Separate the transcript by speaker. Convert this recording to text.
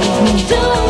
Speaker 1: part of
Speaker 2: me.